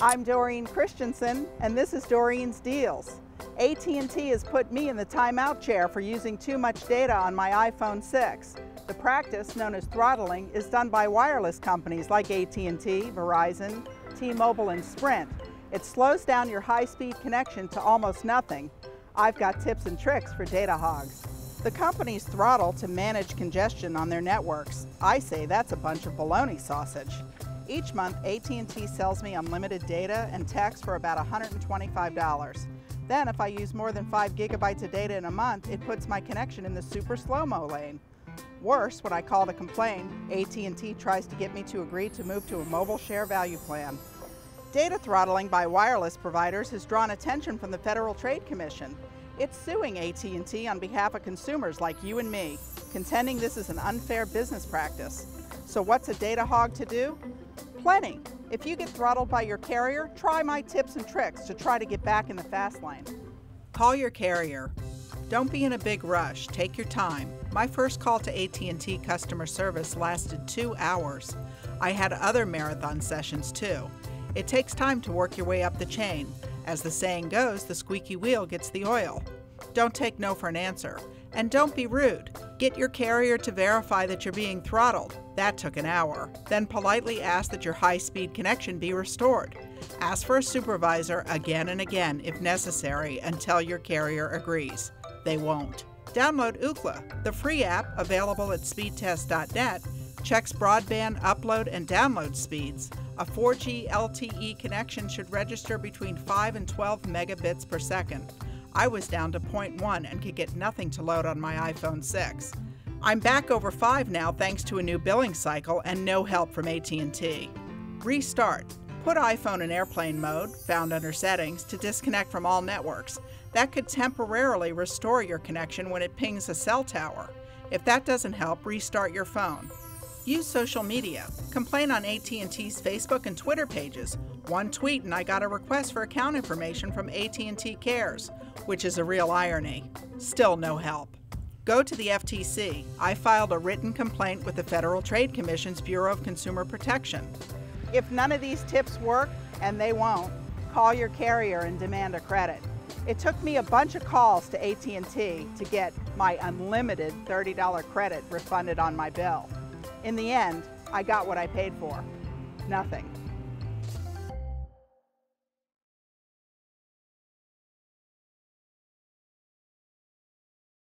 I'm Doreen Christensen, and this is Doreen's Deals. AT&T has put me in the timeout chair for using too much data on my iPhone 6. The practice, known as throttling, is done by wireless companies like AT&T, Verizon, T-Mobile, and Sprint. It slows down your high-speed connection to almost nothing. I've got tips and tricks for data hogs. The companies throttle to manage congestion on their networks. I say that's a bunch of baloney sausage. Each month, AT&T sells me unlimited data and text for about $125. Then, if I use more than 5 gigabytes of data in a month, it puts my connection in the super slow-mo lane. Worse, when I call to complain, AT&T tries to get me to agree to move to a mobile share value plan. Data throttling by wireless providers has drawn attention from the Federal Trade Commission. It's suing AT&T on behalf of consumers like you and me, contending this is an unfair business practice. So what's a data hog to do? Plenty. If you get throttled by your carrier, try my tips and tricks to try to get back in the fast lane. Call your carrier. Don't be in a big rush. Take your time. My first call to AT&T customer service lasted 2 hours. I had other marathon sessions too. It takes time to work your way up the chain. As the saying goes, the squeaky wheel gets the oil. Don't take no for an answer. And don't be rude. Get your carrier to verify that you're being throttled. That took an hour. Then politely ask that your high speed connection be restored. Ask for a supervisor again and again if necessary until your carrier agrees. They won't. Download Ookla, the free app available at speedtest.net, checks broadband upload and download speeds. A 4G LTE connection should register between 5 and 12 megabits per second. I was down to 0.1 and could get nothing to load on my iPhone 6. I'm back over 5 now thanks to a new billing cycle and no help from AT&T. Restart. Put iPhone in airplane mode, found under settings, to disconnect from all networks. That could temporarily restore your connection when it pings a cell tower. If that doesn't help, restart your phone. Use social media. Complain on AT&T's Facebook and Twitter pages. One tweet and I got a request for account information from AT&T Cares, which is a real irony. Still no help. Go to the FTC. I filed a written complaint with the Federal Trade Commission's Bureau of Consumer Protection. If none of these tips work, and they won't, call your carrier and demand a credit. It took me a bunch of calls to AT&T to get my unlimited $30 credit refunded on my bill. In the end, I got what I paid for. Nothing.